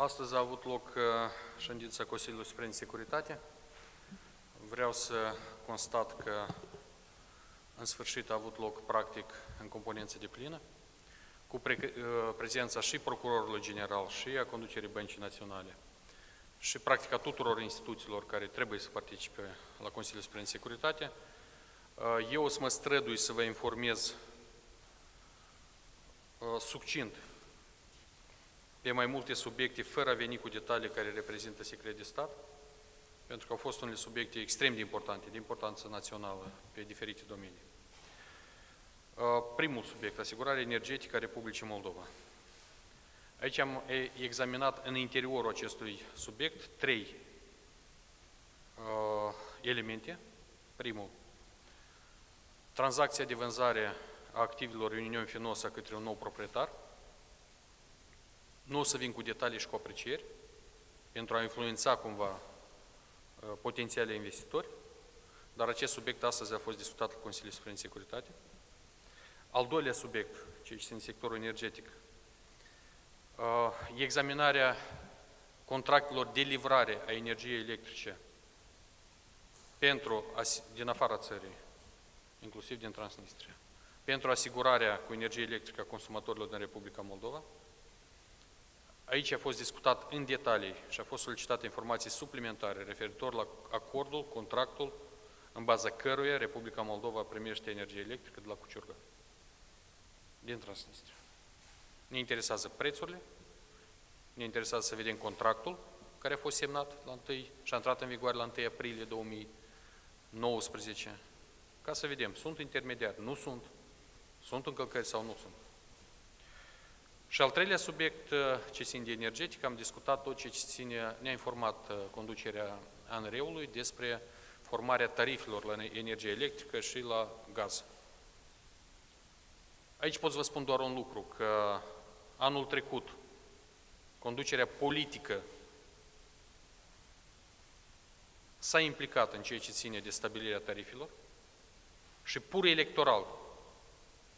Astăzi a avut loc uh, ședința Consiliului Suprem de Securitate. Vreau să constat că în sfârșit a avut loc practic în componență de plină, cu pre uh, prezența și Procurorului General și a conducerii Băncii Naționale și practic a tuturor instituțiilor care trebuie să participe la Consiliul Suprem de Securitate. Uh, eu o să mă strădui să vă informez succint pe mai multe subiecte, fără a veni cu detalii care reprezintă secret de stat, pentru că au fost unele subiecte extrem de importante, de importanță națională, pe diferite domenii. Uh, primul subiect, asigurarea energetică a Republicii Moldova. Aici am examinat în interiorul acestui subiect trei uh, elemente. Primul, tranzacția de vânzare a activilor Uniunii Finosa către un nou proprietar, nu o să vin cu detalii și cu aprecieri, pentru a influența cumva uh, potențiale investitori, dar acest subiect astăzi a fost discutat la Consiliul Suprem de Securitate. Al doilea subiect, ce este în sectorul energetic, uh, examinarea contractelor de livrare a energiei electrice pentru, din afara țării, inclusiv din Transnistria, pentru asigurarea cu energie electrică a consumatorilor din Republica Moldova, Aici a fost discutat în detalii și a fost solicitate informații suplimentare referitor la acordul, contractul, în baza căruia Republica Moldova primește energie electrică de la Cuciurga, din Transnistria. Ne interesează prețurile, ne interesează să vedem contractul care a fost semnat la 1 și a intrat în vigoare la 1 aprilie 2019, ca să vedem, sunt intermediari, nu sunt, sunt încălcări sau nu sunt. Și al treilea subiect, uh, ce ține de energetică, am discutat tot ce ține, ne-a informat uh, conducerea ANRE-ului despre formarea tarifelor la energie electrică și la gaz. Aici pot să vă spun doar un lucru, că anul trecut conducerea politică s-a implicat în ceea ce ține de stabilirea tarifelor și pur electoral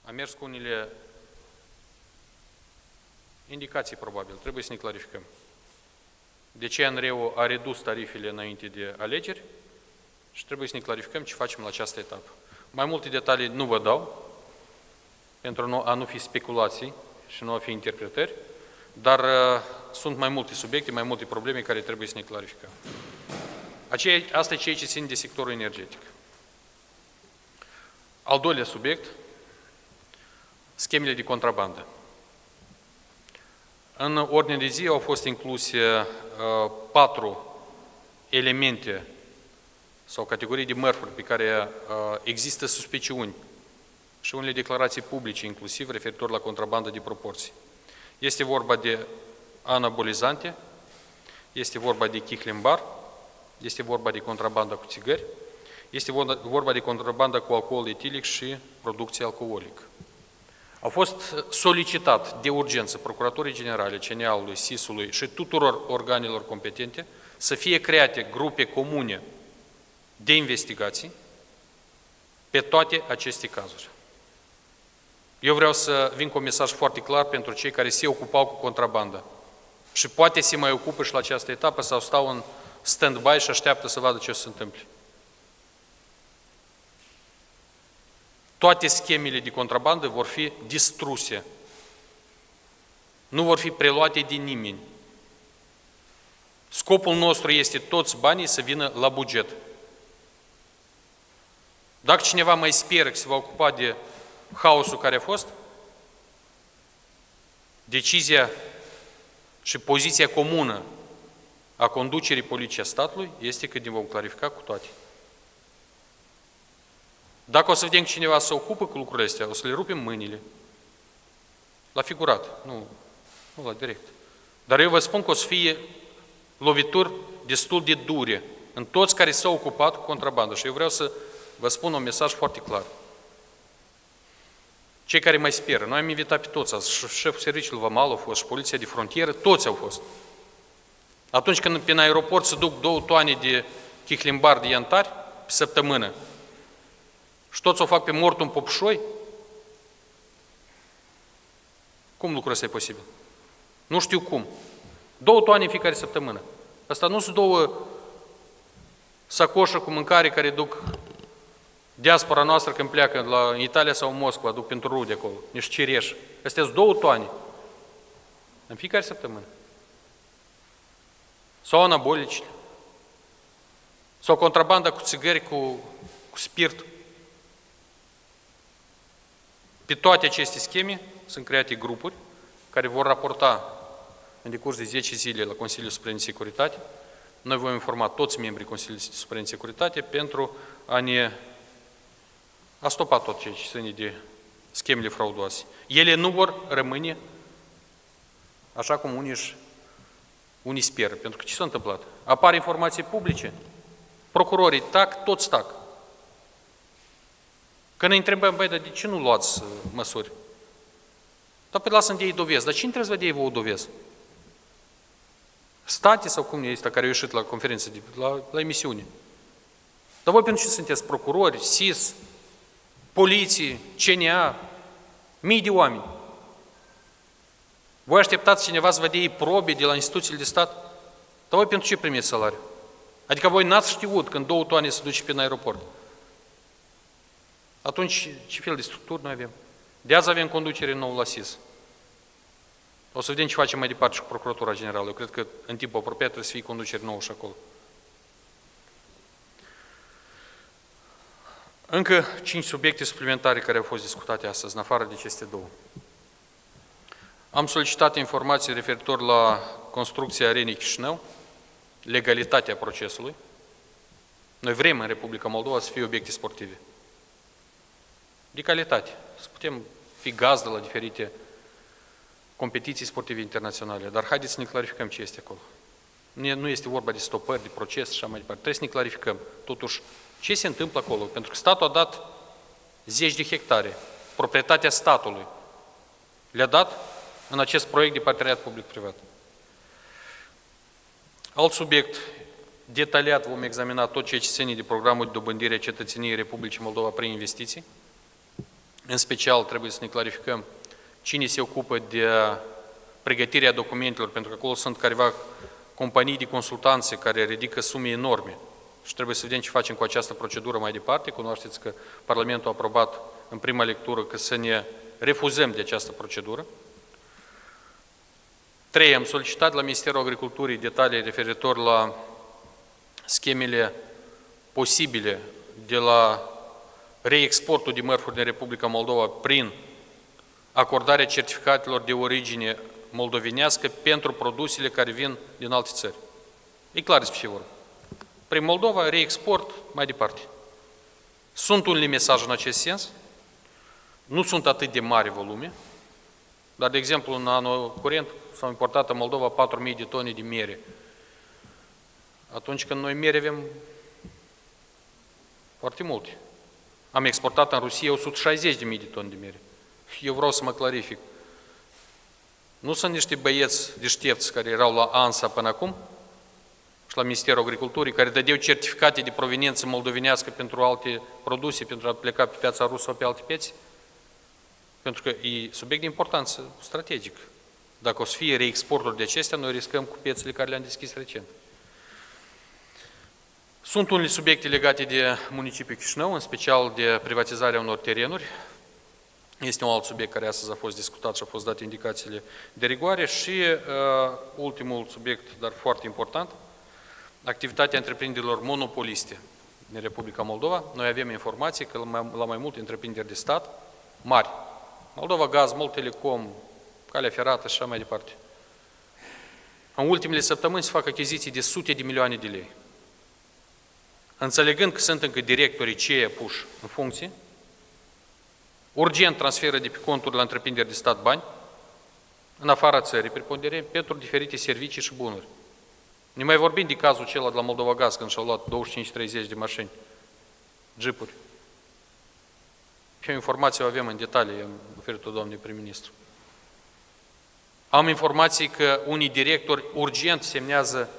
a mers cu unele Indicații, probabil. Trebuie să ne clarificăm. De ce ANREU a redus tarifele înainte de alegeri și trebuie să ne clarificăm ce facem la această etapă. Mai multe detalii nu vă dau, pentru a nu fi speculații și nu a fi interpretări, dar uh, sunt mai multe subiecte, mai multe probleme care trebuie să ne clarificăm. Aceea, asta e ceea ce țin de sectorul energetic. Al doilea subiect, schemele de contrabandă. În ordine de zi au fost incluse uh, patru elemente sau categorii de mărfuri pe care uh, există suspiciuni și unele declarații publice, inclusiv referitor la contrabandă de proporții. Este vorba de anabolizante, este vorba de chihlimbar, este vorba de contrabanda cu țigări, este vorba de contrabanda cu alcool etilic și producție alcoolică. Au fost solicitat de urgență Procuratorii Generale, CNA-ului, SIS-ului și tuturor organelor competente să fie create grupe comune de investigații pe toate aceste cazuri. Eu vreau să vin cu un mesaj foarte clar pentru cei care se ocupau cu contrabanda și poate se mai ocupă și la această etapă sau stau în stand-by și așteaptă să vadă ce o să se întâmple. Toate schemele de contrabandă vor fi distruse. Nu vor fi preluate de nimeni. Scopul nostru este toți banii să vină la buget. Dacă cineva mai speră că se va ocupa de haosul care a fost, decizia și poziția comună a conducerii poliției statului este că ne vom clarifica cu toate. Dacă o să vedem cineva să ocupă cu lucrurile astea, o să le rupem mâinile. La figurat, nu, nu la direct. Dar eu vă spun că o să fie lovituri destul de dure în toți care s-au ocupat cu contrabandă. Și eu vreau să vă spun un mesaj foarte clar. Cei care mai speră, noi am invitat pe toți, și șeful serviciului Vamal a fost, și poliția de frontieră, toți au fost. Atunci când pe aeroport se duc două toane de chihlimbar de iantari pe săptămână, și toți o fac pe mortul în popșoi? Cum lucrul ăsta e posibil? Nu știu cum. Două toane în fiecare săptămână. Asta nu sunt două sacoșă cu mâncare care duc diaspora noastră când pleacă la Italia sau Moscova, duc pentru rude acolo, niște cireș. Astea sunt două toane. În fiecare săptămână. Sau anabolici. Sau contrabanda cu țigări, cu, cu spirit. Pe toate aceste scheme sunt create grupuri care vor raporta în decurs de 10 zile la Consiliul Suprem de Securitate. Noi vom informa toți membrii Consiliului Suprem de Securitate pentru a ne a stopa tot ce ține de schemele fraudoase. Ele nu vor rămâne așa cum unii, își, unii speră. Pentru că ce s-a întâmplat? Apar informații publice, procurorii tac, toți tac. Când ne întrebăm, băi, dar de ce nu luați uh, măsuri? Dar pe lasă ei dovezi. Dar cine trebuie să vă dea vouă dovezi? State sau cum este care a ieșit la conferință, la, la emisiune. Dar voi pentru ce sunteți procurori, SIS, poliție, CNA, mii de oameni? Voi așteptați cineva să vă dea probe de la instituțiile de stat? Dar voi pentru ce primiți salariu? Adică voi n-ați știut când două toane se duce pe în aeroport. Atunci, ce fel de structuri noi avem? De azi avem conducere nou la SIS. O să vedem ce facem mai departe și cu Procuratura Generală. Eu cred că în timpul apropiat trebuie să fie conducere nouă și acolo. Încă cinci subiecte suplimentare care au fost discutate astăzi, în afară de aceste două. Am solicitat informații referitor la construcția arenei Chișinău, legalitatea procesului. Noi vrem în Republica Moldova să fie obiecte sportive. De calitate. Să putem fi gazdă la diferite competiții sportive internaționale. Dar haideți să ne clarificăm ce este acolo. Nu este vorba de stopări, de proces și așa mai departe. Trebuie să ne clarificăm totuși ce se întâmplă acolo. Pentru că statul a dat zeci de hectare, proprietatea statului. Le-a dat în acest proiect de parteneriat public-privat. Alt subiect, detaliat vom examina tot ceea ce ține de programul de dobândire a cetățeniei Republicii Moldova prin investiții. În special trebuie să ne clarificăm cine se ocupă de pregătirea documentelor, pentru că acolo sunt careva companii de consultanțe care ridică sume enorme și trebuie să vedem ce facem cu această procedură mai departe. Cunoașteți că Parlamentul a aprobat în prima lectură că să ne refuzăm de această procedură. Trei, am solicitat la Ministerul Agriculturii detalii referitor la schemele posibile de la reexportul de mărfuri din Republica Moldova prin acordarea certificatelor de origine moldovenească pentru produsele care vin din alte țări. E clar despre ce vorba. Prin Moldova, reexport, mai departe. Sunt unele mesaje în acest sens, nu sunt atât de mari volume, dar, de exemplu, în anul curent s-au importat în Moldova 4.000 de tone de miere. Atunci când noi miere avem foarte multe. Am exportat în Rusia 160.000 de tone de miere. Eu vreau să mă clarific. Nu sunt niște băieți deștepți care erau la ANSA până acum și la Ministerul Agriculturii, care dădeau certificate de proveniență moldovenească pentru alte produse, pentru a pleca pe piața rusă sau pe alte piețe? Pentru că e subiect de importanță strategic. Dacă o să fie reexporturi de acestea, noi riscăm cu piețele care le-am deschis recent. Sunt unele subiecte legate de municipiul Chișinău, în special de privatizarea unor terenuri. Este un alt subiect care astăzi a fost discutat și a fost dat indicațiile de rigoare și uh, ultimul subiect, dar foarte important, activitatea întreprinderilor monopoliste din Republica Moldova. Noi avem informații că la mai multe întreprinderi de stat mari, Moldova Gaz, Mult Telecom, calea ferată și așa mai departe. În ultimele săptămâni se fac achiziții de sute de milioane de lei. Înțelegând că sunt încă directorii CEE puși în funcție, urgent transferă de pe conturi la întreprinderi de stat bani, în afara țării, preponderent pentru diferite servicii și bunuri. Ne mai vorbim de cazul celălalt de la Moldova Gaz, când și-au luat 25-30 de mașini, jeepuri. Și o informație o avem în detalii, am oferit-o doamnei prim-ministru. Am informații că unii directori urgent semnează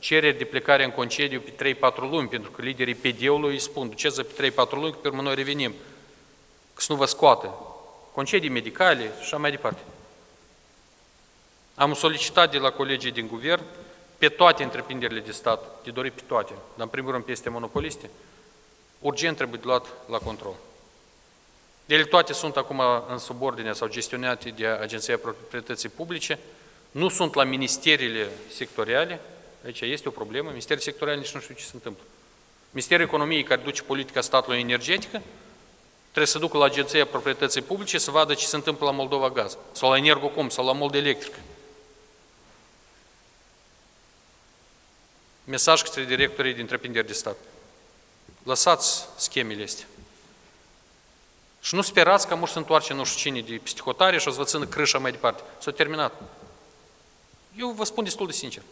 cereri de plecare în concediu pe 3-4 luni, pentru că liderii PD-ului îi spun, duceți pe 3-4 luni, că pe urmă noi revenim, că să nu vă scoată. Concedii medicale și așa mai departe. Am solicitat de la colegii din guvern pe toate întreprinderile de stat, de dorit pe toate, dar în primul rând peste monopoliste, urgent trebuie luat la control. Ele toate sunt acum în subordine sau gestionate de Agenția Proprietății Publice, nu sunt la ministeriile sectoriale, aici este o problemă, ministerii sectoriale nici nu știu ce se întâmplă. Ministerul Economiei, care duce politica statului energetică, trebuie să ducă la Agenția Proprietății Publice să vadă ce se întâmplă la Moldova Gaz, sau la Energocom, sau la Mold Electrică. Mesaj către directorii din întreprinderi de stat. Lăsați schemele astea. Și nu sperați că mor să întoarce nu știu cine de psihotare și o să vă țină crâșa mai departe. S-a terminat. Eu vă spun destul de sincer.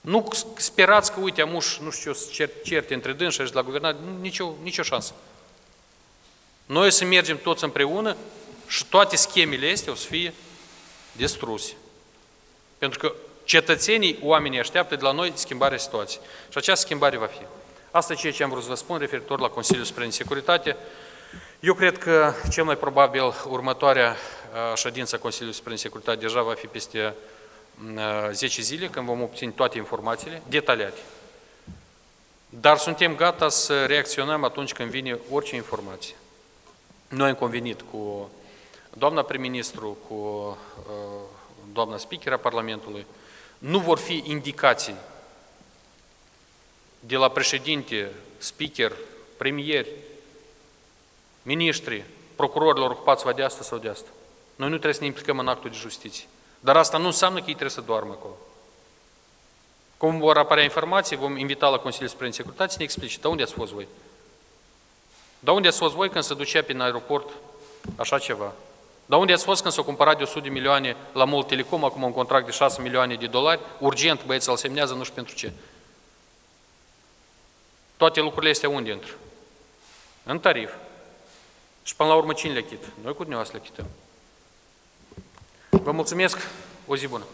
Nu sperați că, uite, amuș, nu știu ce, certe între dânsi și la guvernare, nicio, nicio șansă. Noi o să mergem toți împreună și toate schemele astea o să fie distruse. Pentru că cetățenii, oamenii așteaptă de la noi schimbarea situației. Și această schimbare va fi. Asta e ceea ce am vrut să vă spun referitor la Consiliul Suprem Securitate. Eu cred că cel mai probabil următoarea ședință a Consiliului Suprem Securitate deja va fi peste 10 zile, când vom obține toate informațiile detaliate. Dar suntem gata să reacționăm atunci când vine orice informație. Noi am convenit cu doamna prim-ministru, cu doamna speaker a Parlamentului, nu vor fi indicații de la președinte, speaker, premier, ministri, procurorilor ocupați de asta sau de asta. Noi nu trebuie să ne implicăm în actul de justiție. Dar asta nu înseamnă că ei trebuie să doarmă acolo. Cum vor apărea informații, vom invita la Consiliul Suprem Securitate să ne explice, dar unde ați fost voi? Dar unde ați fost voi când se ducea prin aeroport așa ceva? Dar unde ați fost când s-a cumpărat de 100 de milioane la Mult Telecom, acum un contract de 6 milioane de dolari, urgent băieții îl semnează, nu știu pentru ce. Toate lucrurile astea unde intră? În tarif. Și până la urmă cine le achită? Noi cu dumneavoastră le achităm. Vă mulțumesc, o zi bună!